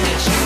the